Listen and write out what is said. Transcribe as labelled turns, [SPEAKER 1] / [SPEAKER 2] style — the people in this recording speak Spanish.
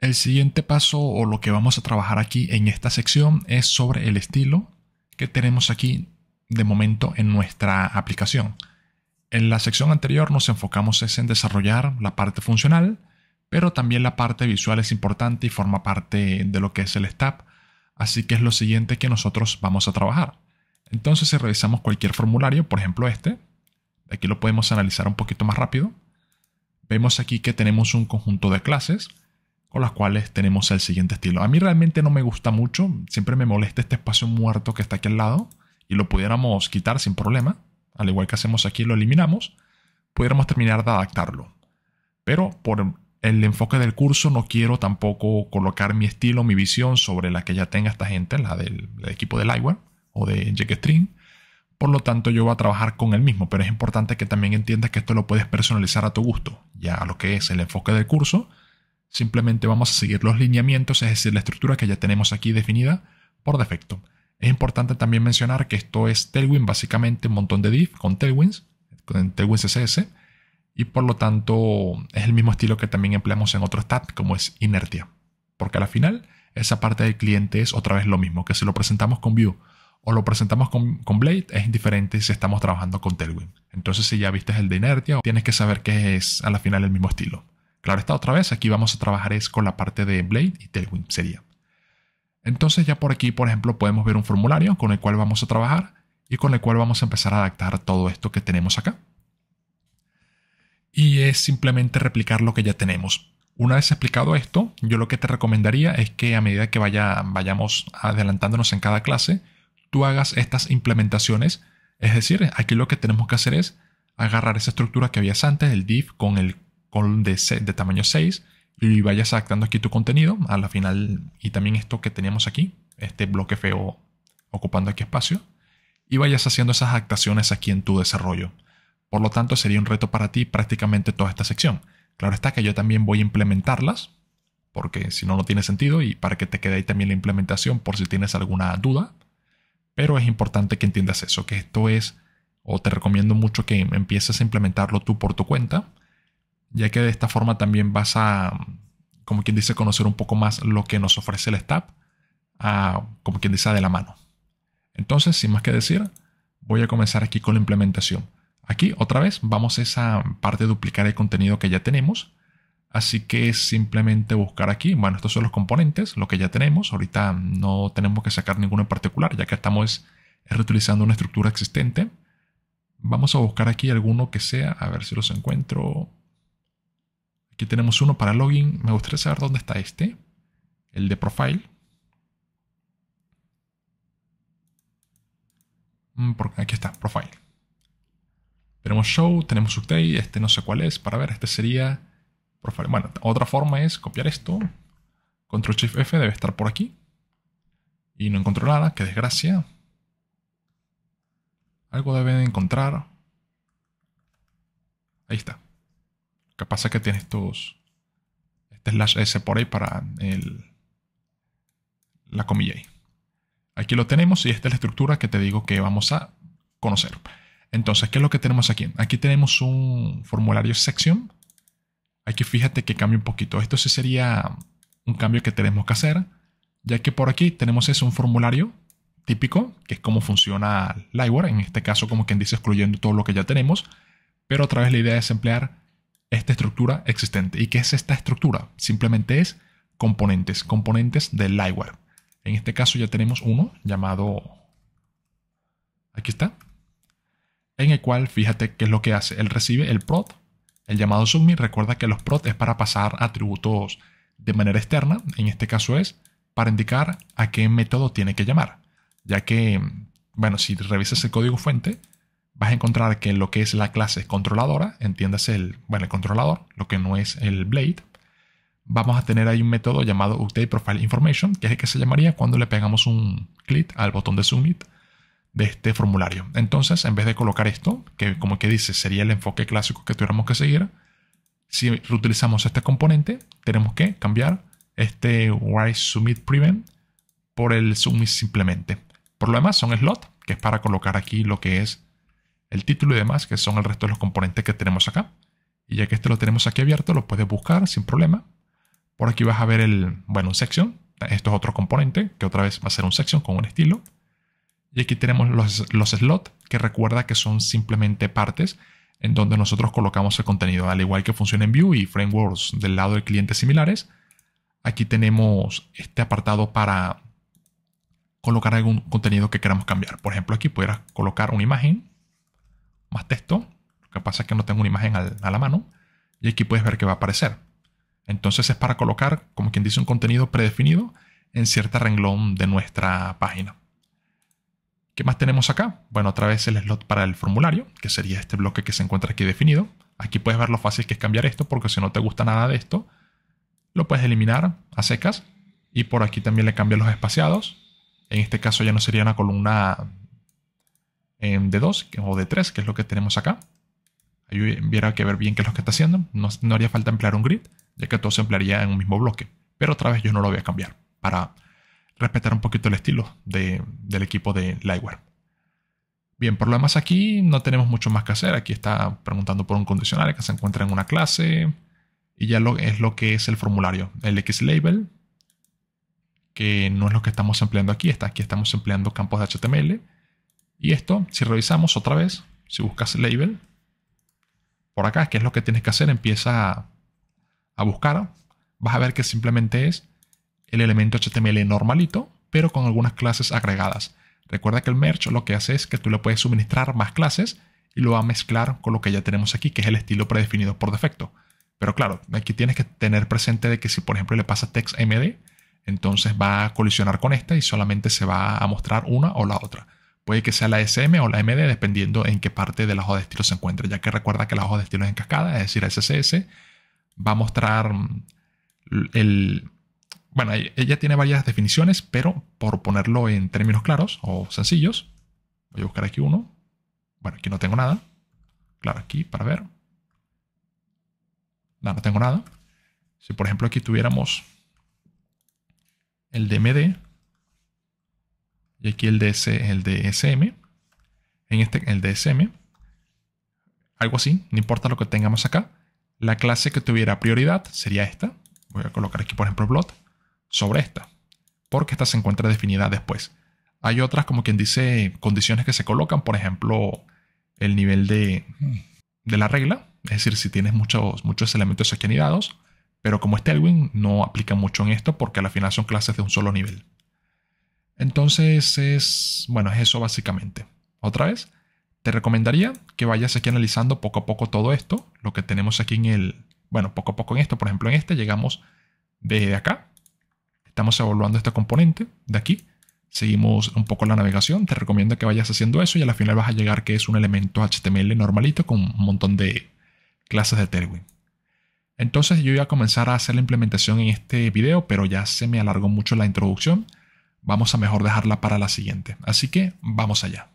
[SPEAKER 1] El siguiente paso o lo que vamos a trabajar aquí en esta sección es sobre el estilo que tenemos aquí de momento en nuestra aplicación. En la sección anterior nos enfocamos en desarrollar la parte funcional, pero también la parte visual es importante y forma parte de lo que es el STAP, así que es lo siguiente que nosotros vamos a trabajar. Entonces si revisamos cualquier formulario, por ejemplo este, aquí lo podemos analizar un poquito más rápido, vemos aquí que tenemos un conjunto de clases con las cuales tenemos el siguiente estilo. A mí realmente no me gusta mucho, siempre me molesta este espacio muerto que está aquí al lado y lo pudiéramos quitar sin problema, al igual que hacemos aquí lo eliminamos, pudiéramos terminar de adaptarlo. Pero por el enfoque del curso no quiero tampoco colocar mi estilo, mi visión sobre la que ya tenga esta gente, la del, equipo de Lightware o de JetStream. Por lo tanto, yo voy a trabajar con el mismo, pero es importante que también entiendas que esto lo puedes personalizar a tu gusto. Ya a lo que es el enfoque del curso, simplemente vamos a seguir los lineamientos, es decir, la estructura que ya tenemos aquí definida por defecto. Es importante también mencionar que esto es Tailwind, básicamente un montón de div con Tailwinds, con Tailwind CSS, y por lo tanto es el mismo estilo que también empleamos en otros tabs como es inertia. Porque al final esa parte del cliente es otra vez lo mismo, que si lo presentamos con Vue o lo presentamos con, con Blade es indiferente si estamos trabajando con Tailwind. Entonces si ya viste el de inertia, tienes que saber que es a la final el mismo estilo. Claro está, otra vez aquí vamos a trabajar es con la parte de Blade y Tailwind sería. Entonces ya por aquí, por ejemplo, podemos ver un formulario con el cual vamos a trabajar y con el cual vamos a empezar a adaptar todo esto que tenemos acá. Y es simplemente replicar lo que ya tenemos. Una vez explicado esto, yo lo que te recomendaría es que a medida que vaya, vayamos adelantándonos en cada clase, tú hagas estas implementaciones. Es decir, aquí lo que tenemos que hacer es agarrar esa estructura que habías antes, el div con el column de, de tamaño 6, y vayas adaptando aquí tu contenido a la final y también esto que teníamos aquí, este bloque feo ocupando aquí espacio, y vayas haciendo esas adaptaciones aquí en tu desarrollo. Por lo tanto, sería un reto para ti prácticamente toda esta sección. Claro está que yo también voy a implementarlas, porque si no, no tiene sentido, y para que te quede ahí también la implementación por si tienes alguna duda. Pero es importante que entiendas eso, que esto es, o te recomiendo mucho que empieces a implementarlo tú por tu cuenta, ya que de esta forma también vas a, como quien dice, conocer un poco más lo que nos ofrece el STAP, como quien dice, de la mano. Entonces, sin más que decir, voy a comenzar aquí con la implementación. Aquí, otra vez, vamos a esa parte de duplicar el contenido que ya tenemos. Así que simplemente buscar aquí, bueno, estos son los componentes, lo que ya tenemos. Ahorita no tenemos que sacar ninguno en particular, ya que estamos reutilizando una estructura existente. Vamos a buscar aquí alguno que sea, a ver si los encuentro. Aquí tenemos uno para login. Me gustaría saber dónde está este. El de profile. Mm, aquí está, profile. Tenemos show, tenemos update, este no sé cuál es. Para ver, este sería profile. Bueno, otra forma es copiar esto. Control Shift F debe estar por aquí. Y no encuentro nada, qué desgracia. Algo debe de encontrar. Ahí está. Pasa es que tiene estos. Este slash S por ahí para el, la comilla ahí. Aquí lo tenemos y esta es la estructura que te digo que vamos a conocer. Entonces, ¿qué es lo que tenemos aquí? Aquí tenemos un formulario section. Aquí fíjate que cambia un poquito. Esto sí sería un cambio que tenemos que hacer, ya que por aquí tenemos ese un formulario típico, que es cómo funciona Liveware, en este caso como quien dice excluyendo todo lo que ya tenemos, pero otra vez la idea es emplear esta estructura existente. ¿Y qué es esta estructura? Simplemente es componentes, componentes del Liveware. En este caso ya tenemos uno llamado, aquí está, en el cual fíjate qué es lo que hace. Él recibe el prod, el llamado submit. Recuerda que los prod es para pasar atributos de manera externa. En este caso es para indicar a qué método tiene que llamar. Ya que, bueno, si revisas el código fuente, vas a encontrar que lo que es la clase controladora, entiendas el, bueno, el controlador, lo que no es el blade, vamos a tener ahí un método llamado update que es el que se llamaría cuando le pegamos un clic al botón de submit de este formulario. Entonces, en vez de colocar esto, que como que dice sería el enfoque clásico que tuviéramos que seguir, si reutilizamos este componente, tenemos que cambiar este write submit prevent por el submit simplemente. Por lo demás, son slot, que es para colocar aquí lo que es el título y demás, que son el resto de los componentes que tenemos acá. Y ya que este lo tenemos aquí abierto, lo puedes buscar sin problema. Por aquí vas a ver el, bueno, un section. Esto es otro componente que otra vez va a ser un section con un estilo. Y aquí tenemos los, los slots que recuerda que son simplemente partes en donde nosotros colocamos el contenido. Al igual que funciona en Vue y frameworks del lado de clientes similares, aquí tenemos este apartado para colocar algún contenido que queramos cambiar. Por ejemplo, aquí pudieras colocar una imagen más texto. Lo que pasa es que no tengo una imagen a la mano. Y aquí puedes ver que va a aparecer. Entonces es para colocar, como quien dice, un contenido predefinido en cierta renglón de nuestra página. ¿Qué más tenemos acá? Bueno, otra vez el slot para el formulario, que sería este bloque que se encuentra aquí definido. Aquí puedes ver lo fácil que es cambiar esto, porque si no te gusta nada de esto, lo puedes eliminar a secas. Y por aquí también le cambias los espaciados. En este caso ya no sería una columna de 2 o de 3, que es lo que tenemos acá. Ahí hubiera que ver bien qué es lo que está haciendo. No, no haría falta emplear un grid, ya que todo se emplearía en un mismo bloque. Pero otra vez yo no lo voy a cambiar para respetar un poquito el estilo del equipo de Lightware. Bien, por lo demás aquí no tenemos mucho más que hacer. Aquí está preguntando por un condicional que se encuentra en una clase. Y ya lo, es lo que es el formulario. El XLabel, que no es lo que estamos empleando aquí. Está, aquí estamos empleando campos de HTML. Y esto, si revisamos otra vez, si buscas label, por acá, ¿qué es lo que tienes que hacer? Empieza a, a buscar. Vas a ver que simplemente es el elemento HTML normalito, pero con algunas clases agregadas. Recuerda que el merge lo que hace es que tú le puedes suministrar más clases y lo va a mezclar con lo que ya tenemos aquí, que es el estilo predefinido por defecto. Pero claro, aquí tienes que tener presente de que si por ejemplo le pasa text MD, entonces va a colisionar con esta y solamente se va a mostrar una o la otra. Puede que sea la SM o la MD dependiendo en qué parte de la hoja de estilo se encuentre, ya que recuerda que la hoja de estilo es en cascada, es decir, SCS va a mostrar el, bueno, ella tiene varias definiciones, pero por ponerlo en términos claros o sencillos, voy a buscar aquí uno. Bueno, aquí no tengo nada. Claro, aquí para ver. No, no tengo nada. Si por ejemplo aquí tuviéramos el DMD y aquí el, DS, el DSM, en este el DSM, algo así, no importa lo que tengamos acá, la clase que tuviera prioridad sería esta. Voy a colocar aquí por ejemplo Blot sobre esta, porque esta se encuentra definida después. Hay otras, como quien dice, condiciones que se colocan, por ejemplo, el nivel de, de la regla, es decir, si tienes muchos, muchos elementos aquí anidados, pero como es Tailwind no aplica mucho en esto porque al final son clases de un solo nivel. Entonces es, bueno, es eso básicamente. Otra vez, te recomendaría que vayas aquí analizando poco a poco todo esto, lo que tenemos aquí en el, bueno, poco a poco en esto, por ejemplo en este llegamos de acá Estamos evaluando este componente de aquí. Seguimos un poco la navegación. Te recomiendo que vayas haciendo eso y al final vas a llegar que es un elemento HTML normalito con un montón de clases de Tailwind. Entonces yo voy a comenzar a hacer la implementación en este video, pero ya se me alargó mucho la introducción. Vamos a mejor dejarla para la siguiente. Así que vamos allá.